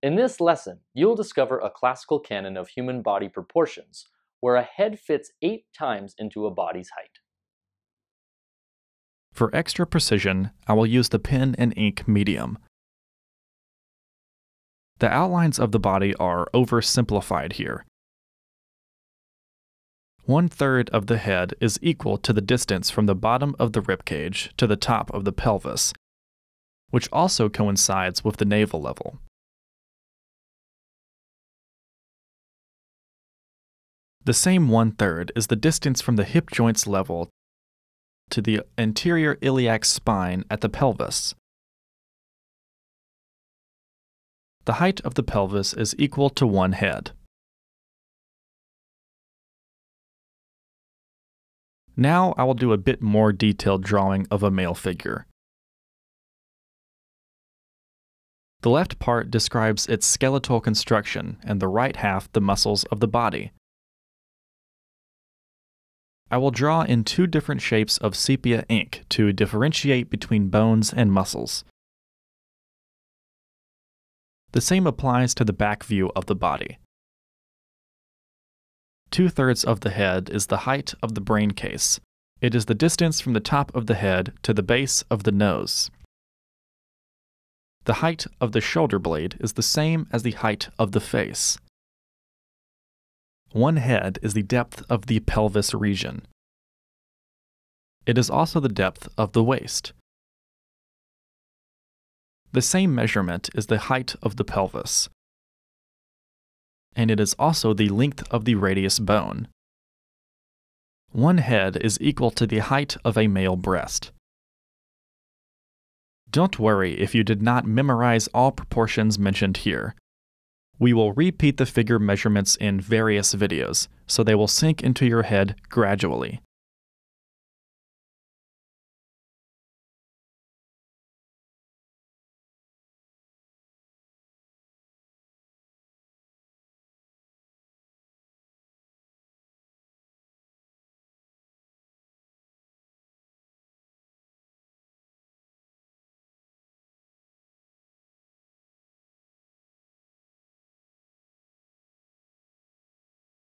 In this lesson, you'll discover a classical canon of human body proportions, where a head fits eight times into a body's height. For extra precision, I will use the pen and ink medium. The outlines of the body are oversimplified here. One third of the head is equal to the distance from the bottom of the ribcage to the top of the pelvis, which also coincides with the navel level. The same one third is the distance from the hip joints level to the anterior iliac spine at the pelvis. The height of the pelvis is equal to one head. Now I will do a bit more detailed drawing of a male figure. The left part describes its skeletal construction and the right half the muscles of the body. I will draw in two different shapes of sepia ink to differentiate between bones and muscles. The same applies to the back view of the body. Two thirds of the head is the height of the brain case. It is the distance from the top of the head to the base of the nose. The height of the shoulder blade is the same as the height of the face. One head is the depth of the pelvis region. It is also the depth of the waist. The same measurement is the height of the pelvis. And it is also the length of the radius bone. One head is equal to the height of a male breast. Don't worry if you did not memorize all proportions mentioned here. We will repeat the figure measurements in various videos, so they will sink into your head gradually.